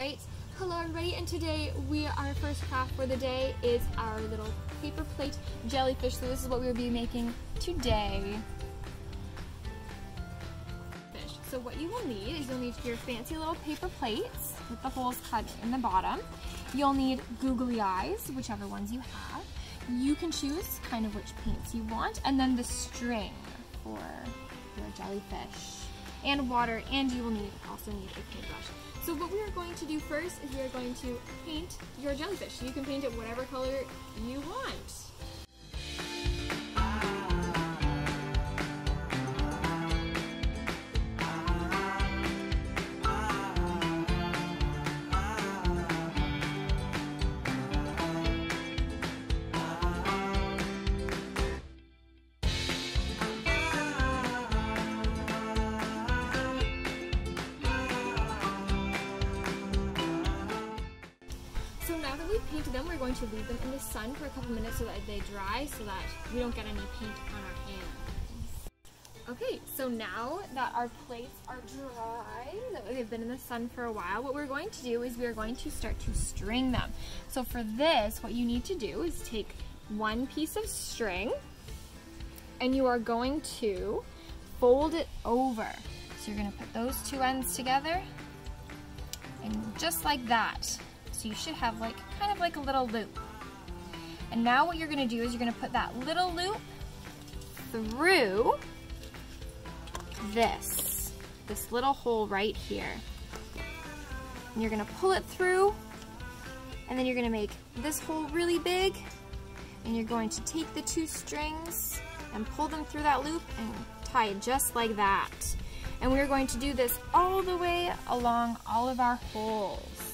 Hello everybody and today we our first craft for the day is our little paper plate jellyfish. So this is what we will be making today. Fish. So what you will need is you'll need your fancy little paper plates with the holes cut in the bottom. You'll need googly eyes, whichever ones you have. You can choose kind of which paints you want and then the string for your jellyfish and water and you will need also need a paintbrush. So what we are going to do first is we are going to paint your jellyfish. You can paint it whatever color you want. So now that we've painted them, we're going to leave them in the sun for a couple minutes so that they dry so that we don't get any paint on our hands. Okay, so now that our plates are dry, that they've been in the sun for a while, what we're going to do is we are going to start to string them. So for this, what you need to do is take one piece of string and you are going to fold it over. So you're gonna put those two ends together and just like that. So you should have like, kind of like a little loop. And now what you're gonna do is you're gonna put that little loop through this, this little hole right here. And you're gonna pull it through and then you're gonna make this hole really big and you're going to take the two strings and pull them through that loop and tie it just like that. And we're going to do this all the way along all of our holes.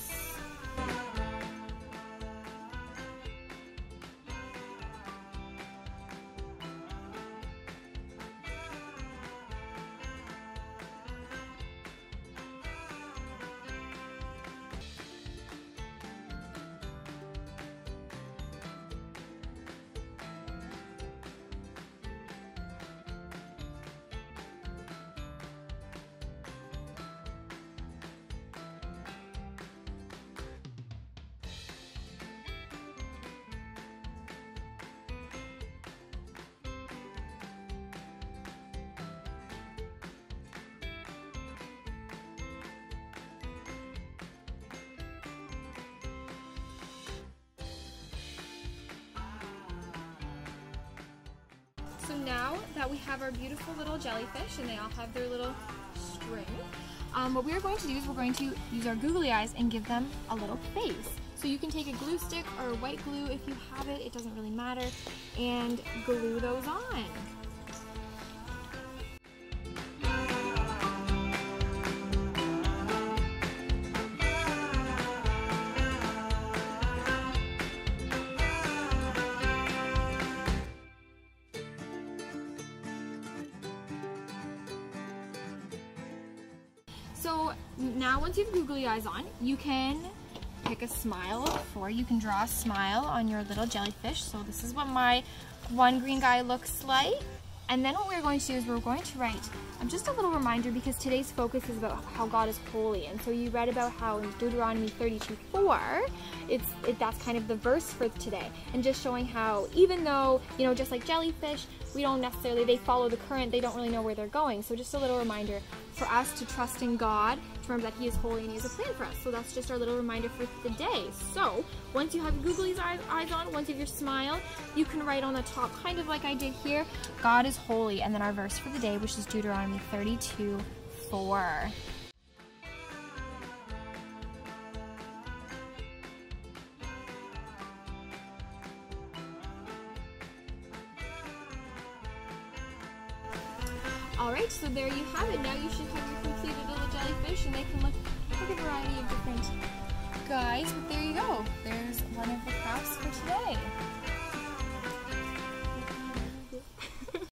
Now that we have our beautiful little jellyfish and they all have their little string, um, what we're going to do is we're going to use our googly eyes and give them a little face. So you can take a glue stick or white glue if you have it, it doesn't really matter, and glue those on. So now once you have googly eyes on, you can pick a smile for you can draw a smile on your little jellyfish. So this is what my one green guy looks like. And then what we're going to do is we're going to write um, just a little reminder because today's focus is about how God is holy. And so you read about how in Deuteronomy 32, 4, it's, it, that's kind of the verse for today. And just showing how even though, you know, just like jellyfish, we don't necessarily, they follow the current, they don't really know where they're going. So just a little reminder for us to trust in God, to remember that He is holy and He has a plan for us. So that's just our little reminder for the day. So once you have googly eyes, eyes on, once you have your smile, you can write on the top, kind of like I did here, God is holy. And then our verse for the day, which is Deuteronomy 32, 4. Alright, so there you have it. Now you should have your completed little jellyfish and they can look like a variety of different guys. But there you go. There's one of the crafts for today.